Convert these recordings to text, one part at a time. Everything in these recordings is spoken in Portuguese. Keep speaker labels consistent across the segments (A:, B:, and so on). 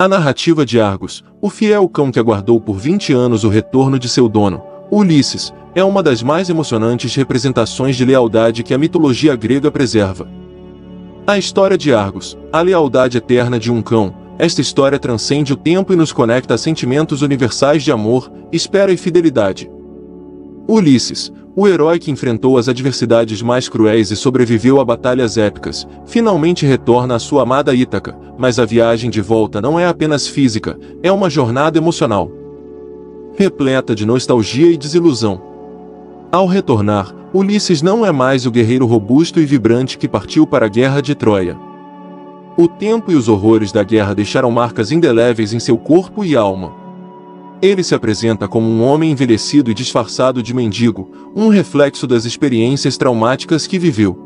A: A narrativa de Argos, o fiel cão que aguardou por 20 anos o retorno de seu dono, Ulisses, é uma das mais emocionantes representações de lealdade que a mitologia grega preserva. A história de Argos, a lealdade eterna de um cão, esta história transcende o tempo e nos conecta a sentimentos universais de amor, espera e fidelidade. Ulisses, o herói que enfrentou as adversidades mais cruéis e sobreviveu a batalhas épicas, finalmente retorna à sua amada Ítaca, mas a viagem de volta não é apenas física, é uma jornada emocional. Repleta de nostalgia e desilusão. Ao retornar, Ulisses não é mais o guerreiro robusto e vibrante que partiu para a guerra de Troia. O tempo e os horrores da guerra deixaram marcas indeléveis em seu corpo e alma. Ele se apresenta como um homem envelhecido e disfarçado de mendigo, um reflexo das experiências traumáticas que viveu.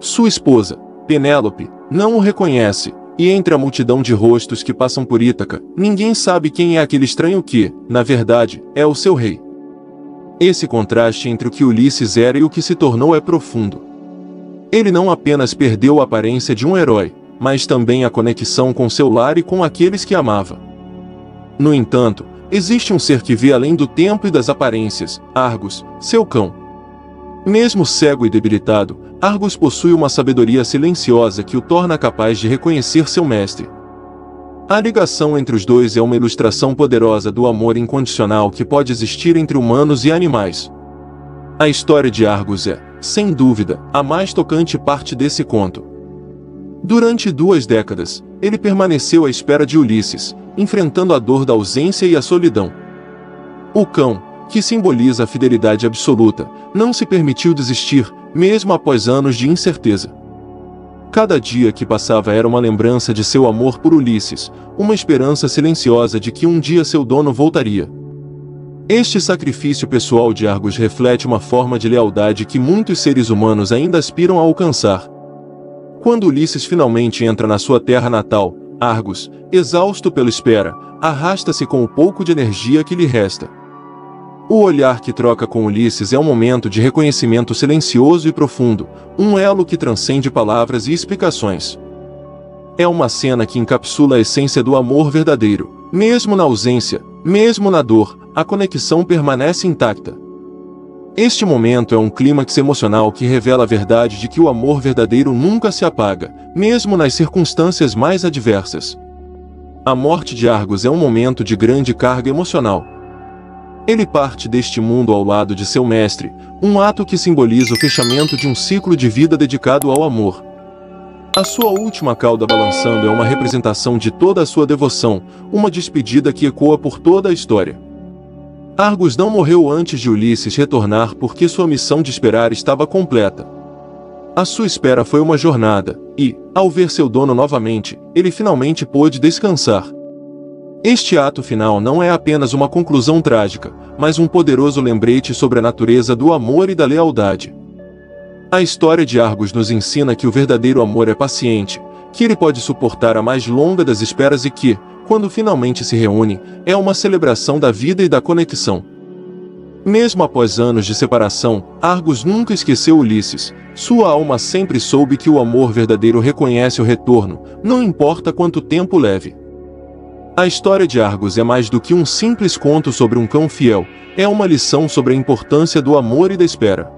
A: Sua esposa, Penélope, não o reconhece, e entre a multidão de rostos que passam por Ítaca, ninguém sabe quem é aquele estranho que, na verdade, é o seu rei. Esse contraste entre o que Ulisses era e o que se tornou é profundo. Ele não apenas perdeu a aparência de um herói, mas também a conexão com seu lar e com aqueles que amava. No entanto, Existe um ser que vê além do tempo e das aparências, Argos, seu cão. Mesmo cego e debilitado, Argos possui uma sabedoria silenciosa que o torna capaz de reconhecer seu mestre. A ligação entre os dois é uma ilustração poderosa do amor incondicional que pode existir entre humanos e animais. A história de Argos é, sem dúvida, a mais tocante parte desse conto. Durante duas décadas, ele permaneceu à espera de Ulisses, enfrentando a dor da ausência e a solidão. O cão, que simboliza a fidelidade absoluta, não se permitiu desistir, mesmo após anos de incerteza. Cada dia que passava era uma lembrança de seu amor por Ulisses, uma esperança silenciosa de que um dia seu dono voltaria. Este sacrifício pessoal de Argos reflete uma forma de lealdade que muitos seres humanos ainda aspiram a alcançar. Quando Ulisses finalmente entra na sua terra natal, Argos, exausto pela espera, arrasta-se com o pouco de energia que lhe resta. O olhar que troca com Ulisses é um momento de reconhecimento silencioso e profundo, um elo que transcende palavras e explicações. É uma cena que encapsula a essência do amor verdadeiro. Mesmo na ausência, mesmo na dor, a conexão permanece intacta. Este momento é um clímax emocional que revela a verdade de que o amor verdadeiro nunca se apaga, mesmo nas circunstâncias mais adversas. A morte de Argos é um momento de grande carga emocional. Ele parte deste mundo ao lado de seu mestre, um ato que simboliza o fechamento de um ciclo de vida dedicado ao amor. A sua última cauda balançando é uma representação de toda a sua devoção, uma despedida que ecoa por toda a história. Argos não morreu antes de Ulisses retornar porque sua missão de esperar estava completa. A sua espera foi uma jornada, e, ao ver seu dono novamente, ele finalmente pôde descansar. Este ato final não é apenas uma conclusão trágica, mas um poderoso lembrete sobre a natureza do amor e da lealdade. A história de Argos nos ensina que o verdadeiro amor é paciente, que ele pode suportar a mais longa das esperas e que, quando finalmente se reúne, é uma celebração da vida e da conexão. Mesmo após anos de separação, Argos nunca esqueceu Ulisses. Sua alma sempre soube que o amor verdadeiro reconhece o retorno, não importa quanto tempo leve. A história de Argos é mais do que um simples conto sobre um cão fiel, é uma lição sobre a importância do amor e da espera.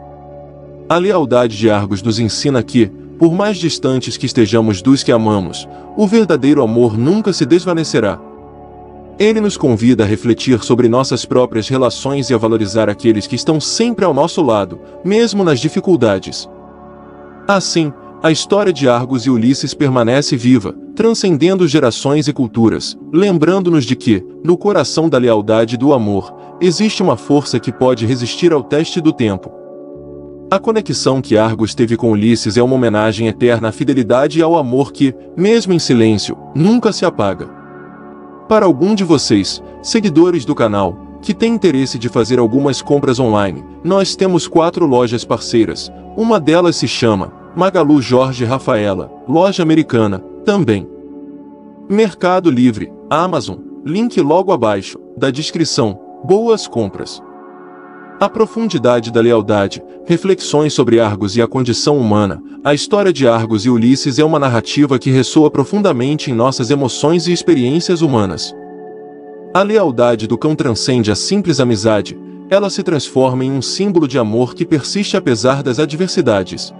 A: A lealdade de Argos nos ensina que, por mais distantes que estejamos dos que amamos, o verdadeiro amor nunca se desvanecerá. Ele nos convida a refletir sobre nossas próprias relações e a valorizar aqueles que estão sempre ao nosso lado, mesmo nas dificuldades. Assim, a história de Argos e Ulisses permanece viva, transcendendo gerações e culturas, lembrando-nos de que, no coração da lealdade e do amor, existe uma força que pode resistir ao teste do tempo. A conexão que Argos teve com Ulisses é uma homenagem eterna à fidelidade e ao amor que, mesmo em silêncio, nunca se apaga. Para algum de vocês, seguidores do canal, que tem interesse de fazer algumas compras online, nós temos quatro lojas parceiras. Uma delas se chama Magalu Jorge Rafaela, loja americana, também. Mercado Livre, Amazon, link logo abaixo, da descrição. Boas compras! A profundidade da lealdade, reflexões sobre Argos e a condição humana, a história de Argos e Ulisses é uma narrativa que ressoa profundamente em nossas emoções e experiências humanas. A lealdade do cão transcende a simples amizade, ela se transforma em um símbolo de amor que persiste apesar das adversidades.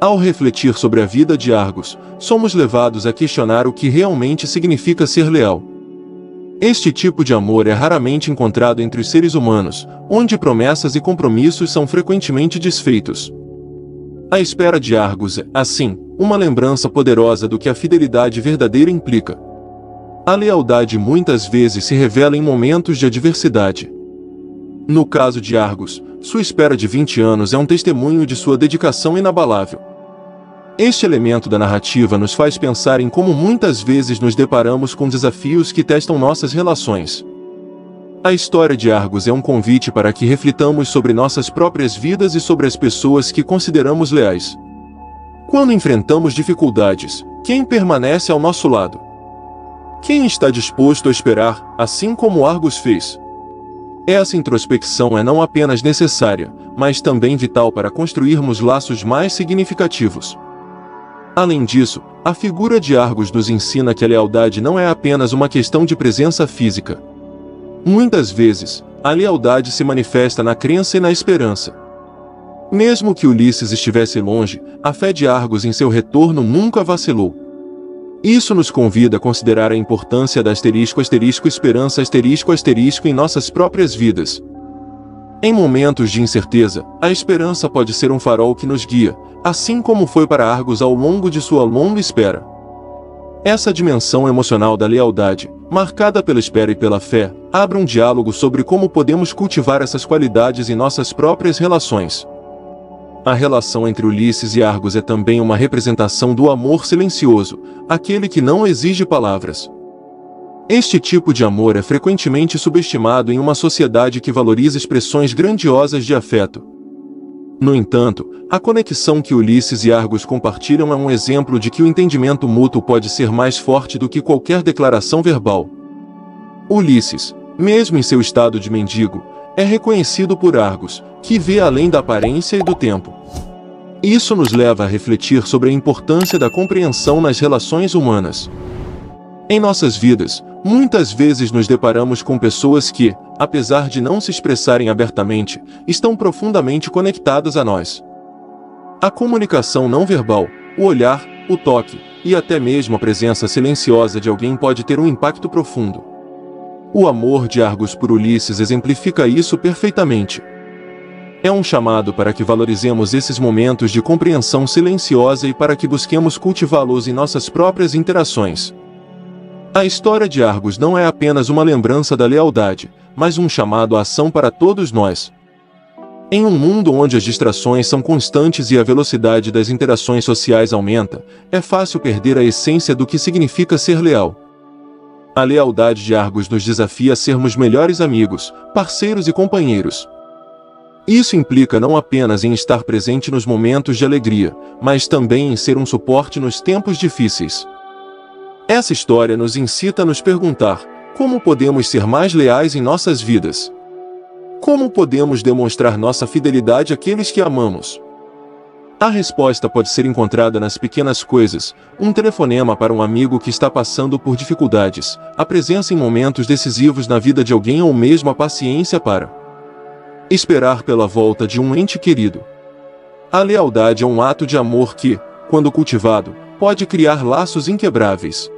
A: Ao refletir sobre a vida de Argos, somos levados a questionar o que realmente significa ser leal. Este tipo de amor é raramente encontrado entre os seres humanos, onde promessas e compromissos são frequentemente desfeitos. A espera de Argos é, assim, uma lembrança poderosa do que a fidelidade verdadeira implica. A lealdade muitas vezes se revela em momentos de adversidade. No caso de Argos, sua espera de 20 anos é um testemunho de sua dedicação inabalável. Este elemento da narrativa nos faz pensar em como muitas vezes nos deparamos com desafios que testam nossas relações. A história de Argos é um convite para que reflitamos sobre nossas próprias vidas e sobre as pessoas que consideramos leais. Quando enfrentamos dificuldades, quem permanece ao nosso lado? Quem está disposto a esperar, assim como Argos fez? Essa introspecção é não apenas necessária, mas também vital para construirmos laços mais significativos. Além disso, a figura de Argos nos ensina que a lealdade não é apenas uma questão de presença física. Muitas vezes, a lealdade se manifesta na crença e na esperança. Mesmo que Ulisses estivesse longe, a fé de Argos em seu retorno nunca vacilou. Isso nos convida a considerar a importância da asterisco asterisco esperança asterisco asterisco em nossas próprias vidas. Em momentos de incerteza, a esperança pode ser um farol que nos guia, assim como foi para Argos ao longo de sua longa espera. Essa dimensão emocional da lealdade, marcada pela espera e pela fé, abre um diálogo sobre como podemos cultivar essas qualidades em nossas próprias relações. A relação entre Ulisses e Argos é também uma representação do amor silencioso, aquele que não exige palavras. Este tipo de amor é frequentemente subestimado em uma sociedade que valoriza expressões grandiosas de afeto. No entanto, a conexão que Ulisses e Argos compartilham é um exemplo de que o entendimento mútuo pode ser mais forte do que qualquer declaração verbal. Ulisses, mesmo em seu estado de mendigo, é reconhecido por Argos, que vê além da aparência e do tempo. Isso nos leva a refletir sobre a importância da compreensão nas relações humanas. Em nossas vidas, muitas vezes nos deparamos com pessoas que, apesar de não se expressarem abertamente, estão profundamente conectadas a nós. A comunicação não verbal, o olhar, o toque e até mesmo a presença silenciosa de alguém pode ter um impacto profundo. O amor de Argos por Ulisses exemplifica isso perfeitamente. É um chamado para que valorizemos esses momentos de compreensão silenciosa e para que busquemos cultivá-los em nossas próprias interações. A história de Argos não é apenas uma lembrança da lealdade, mas um chamado à ação para todos nós. Em um mundo onde as distrações são constantes e a velocidade das interações sociais aumenta, é fácil perder a essência do que significa ser leal. A lealdade de Argos nos desafia a sermos melhores amigos, parceiros e companheiros. Isso implica não apenas em estar presente nos momentos de alegria, mas também em ser um suporte nos tempos difíceis. Essa história nos incita a nos perguntar: como podemos ser mais leais em nossas vidas? Como podemos demonstrar nossa fidelidade àqueles que amamos? A resposta pode ser encontrada nas pequenas coisas, um telefonema para um amigo que está passando por dificuldades, a presença em momentos decisivos na vida de alguém ou mesmo a paciência para esperar pela volta de um ente querido. A lealdade é um ato de amor que, quando cultivado, pode criar laços inquebráveis.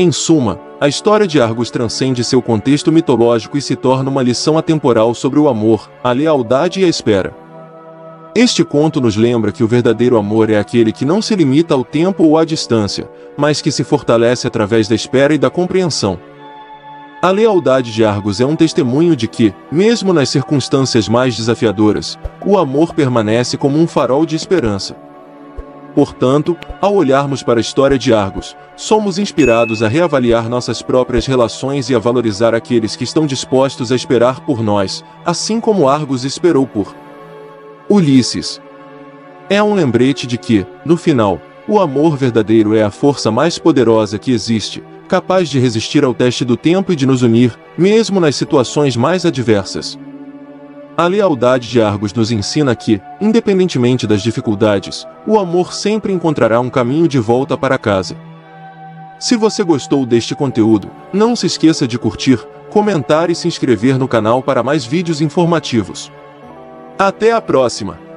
A: Em suma, a história de Argos transcende seu contexto mitológico e se torna uma lição atemporal sobre o amor, a lealdade e a espera. Este conto nos lembra que o verdadeiro amor é aquele que não se limita ao tempo ou à distância, mas que se fortalece através da espera e da compreensão. A lealdade de Argos é um testemunho de que, mesmo nas circunstâncias mais desafiadoras, o amor permanece como um farol de esperança. Portanto, ao olharmos para a história de Argos, somos inspirados a reavaliar nossas próprias relações e a valorizar aqueles que estão dispostos a esperar por nós, assim como Argos esperou por Ulisses. É um lembrete de que, no final, o amor verdadeiro é a força mais poderosa que existe, capaz de resistir ao teste do tempo e de nos unir, mesmo nas situações mais adversas. A lealdade de Argos nos ensina que, independentemente das dificuldades, o amor sempre encontrará um caminho de volta para casa. Se você gostou deste conteúdo, não se esqueça de curtir, comentar e se inscrever no canal para mais vídeos informativos. Até a próxima!